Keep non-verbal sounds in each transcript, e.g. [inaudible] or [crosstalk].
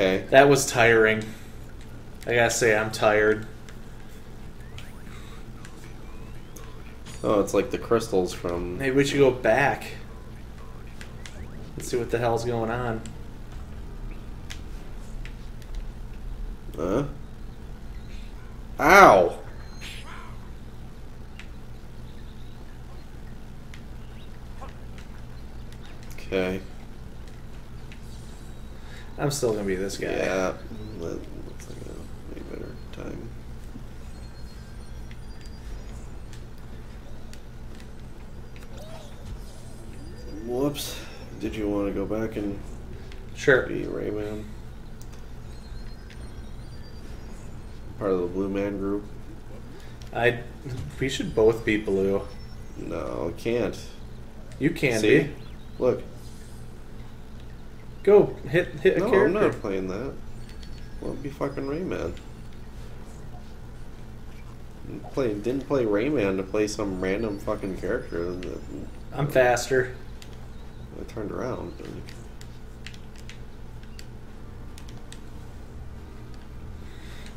Okay. That was tiring. I gotta say, I'm tired. Oh, it's like the crystals from. Maybe we should go back. Let's see what the hell's going on. Huh? Ow! Okay. I'm still gonna be this guy. Yeah. That looks like a way better time. Whoops. Did you want to go back and Sure. be Rayman? Part of the Blue Man group? I. We should both be blue. No, I can't. You can See? be. Look. Go hit hit a No, I'm not playing that. Well, be fucking Rayman. Didn't Play didn't play Rayman to play some random fucking character. I'm faster. I turned around.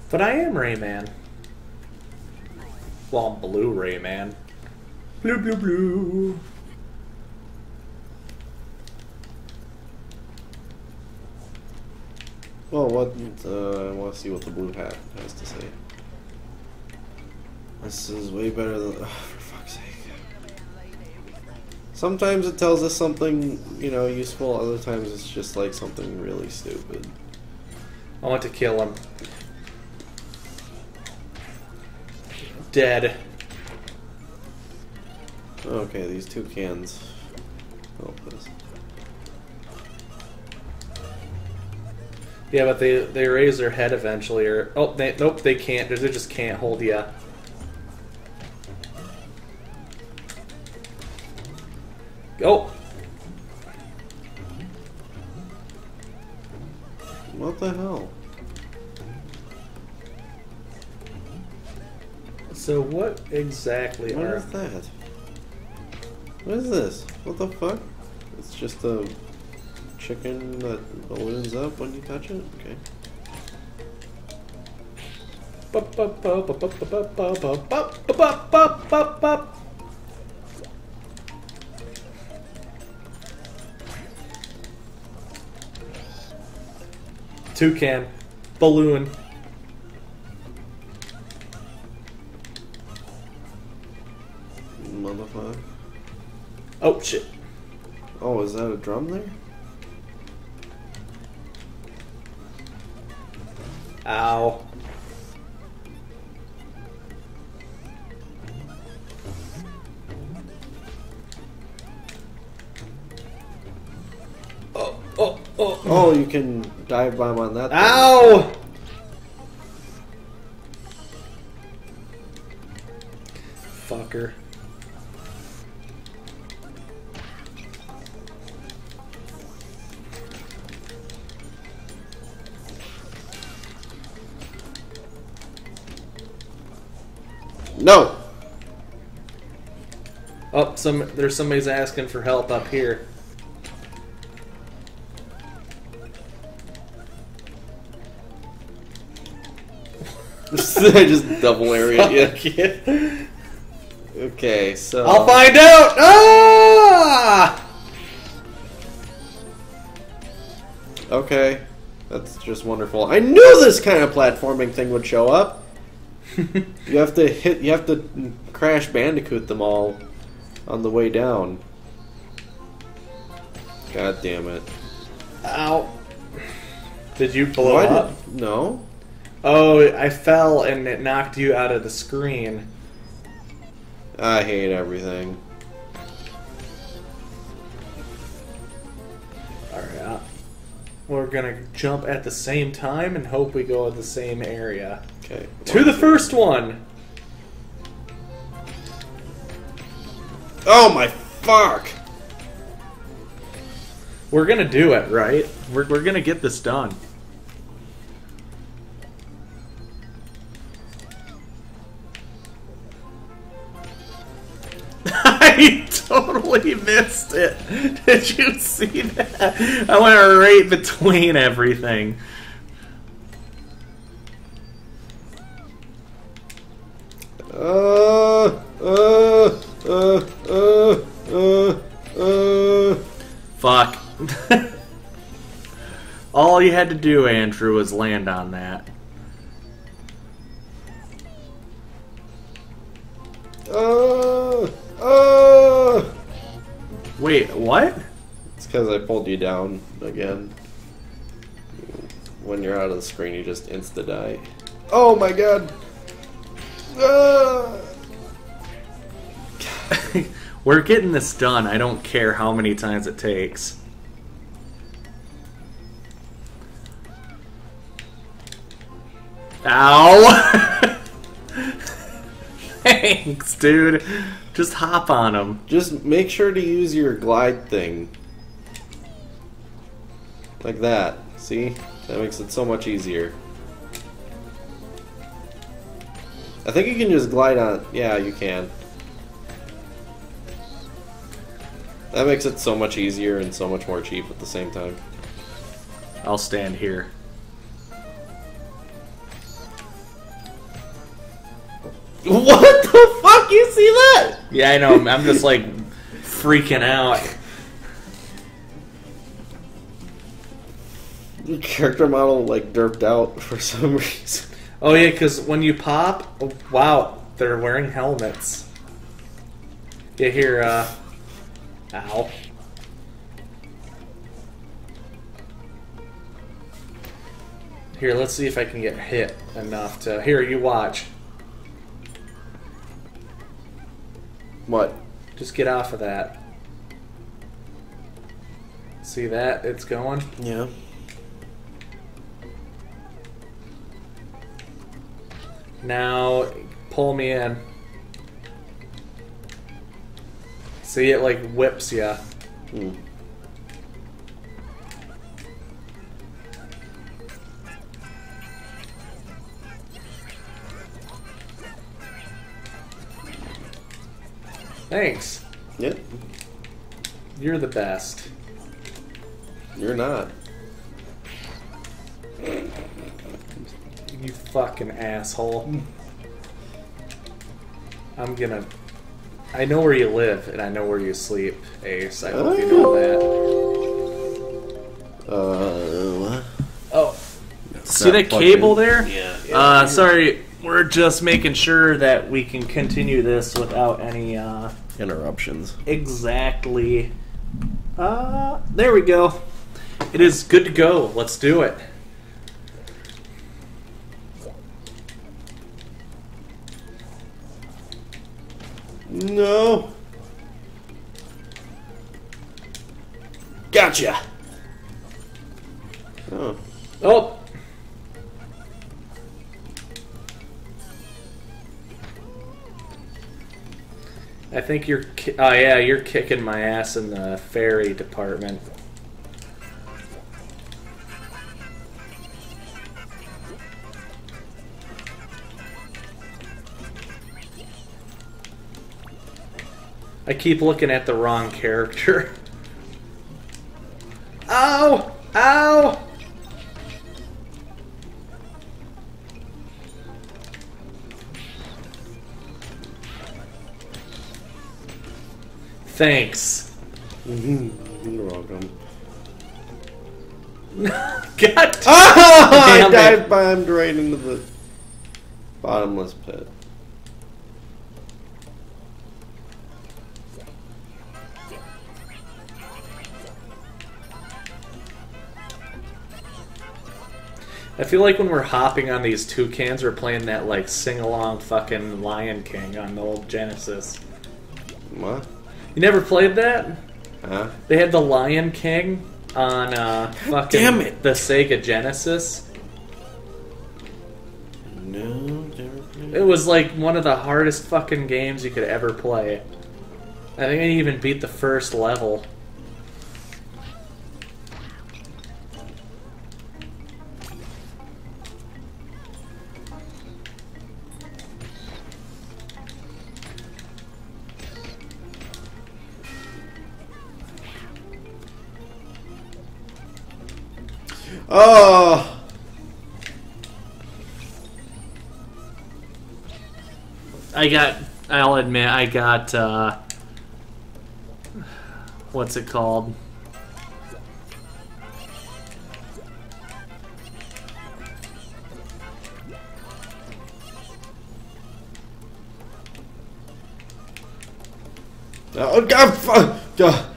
But I am Rayman. Well, I'm blue Rayman. Blue, blue, blue. Well, what? Uh, I want to see what the blue hat has to say. This is way better than. Oh, for fuck's sake. Sometimes it tells us something, you know, useful. Other times it's just like something really stupid. I want to kill him. Dead. Okay, these toucans. Help us. Yeah, but they they raise their head eventually, or oh, they, nope, they can't. They just can't hold you. Oh, What the hell? so what exactly What are? is that? What is this? What the fuck? It's just a chicken that balloons up when you touch it? Okay. Toucan, balloon. Motherfucker. Oh shit! Oh, is that a drum there? Ow! Oh oh oh! Oh, you can dive bomb on that. thing. Ow! Fucker. No! Oh, some there's somebody's asking for help up here. I [laughs] just double area. Yeah. Okay, so. I'll find out. Ah! Okay. That's just wonderful. I knew this kind of platforming thing would show up. [laughs] You have to hit. You have to crash bandicoot them all on the way down. God damn it! Ow! Did you blow Why up? did no? Oh, I fell and it knocked you out of the screen. I hate everything. Alright. uh, We're gonna jump at the same time and hope we go to the same area. Okay. To the first one! Oh my fuck! We're gonna do it, right? We're, we're gonna get this done. [laughs] I totally missed it. Did you see that? I went right between everything. Uh, uh, uh, uh, uh, uh. Fuck. [laughs] All you had to do, Andrew, was land on that. Uh, uh. Wait, what? It's because I pulled you down again. When you're out of the screen, you just insta die. Oh my god! [sighs] We're getting this done. I don't care how many times it takes. Ow! [laughs] Thanks, dude. Just hop on him. Just make sure to use your glide thing. Like that. See? That makes it so much easier. I think you can just glide on. Yeah, you can. That makes it so much easier and so much more cheap at the same time. I'll stand here. What the fuck? You see that? Yeah, I know. I'm just like freaking out. Your character model like derped out for some reason. Oh yeah, because when you pop, oh, wow, they're wearing helmets. Yeah, here, uh, ow. Here, let's see if I can get hit enough to. Here, you watch. What? Just get off of that. See that? It's going. Yeah. Now, pull me in. See, it like whips ya. Thanks. Yep. You're the best. You're not. You fucking asshole. I'm gonna. I know where you live and I know where you sleep, Ace. I hope you know that. Uh, what? Oh. See that plugged cable there? Yeah. yeah. Uh, sorry, we're just making sure that we can continue this without any, uh, Interruptions. exactly. Uh, there we go. It is good to go. Let's do it. No. Gotcha. Oh. Oh, I think you're. Ki- oh yeah, you're kicking my ass in the ferry department. I keep looking at the wrong character. [laughs] Ow! Ow! Thanks. Mm-hmm. You're welcome. God Ah! I Damn it. dive bombed right into the bottomless pit. I feel like when we're hopping on these toucans, we're playing that like sing along fucking Lion King on the old Genesis. What? You never played that? Huh? They had the Lion King on uh, [laughs] fucking damn it. the Sega Genesis. No, never played. It was like one of the hardest fucking games you could ever play. I think I even beat the first level. Oh! I got. I'll admit, I got. uh What's it called? Oh God! fu-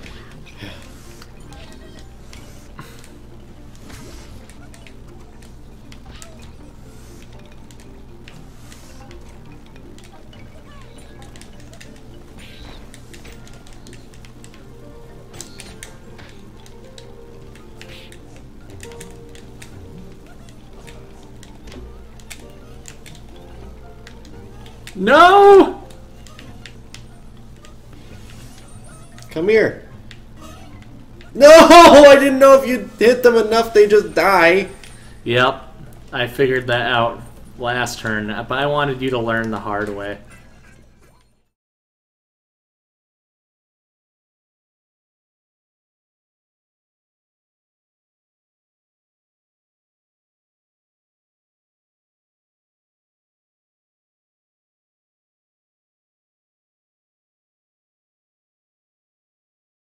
No! Come here. No! [laughs] I didn't know if you hit them enough, they just die. Yep, I figured that out last turn, but I wanted you to learn the hard way.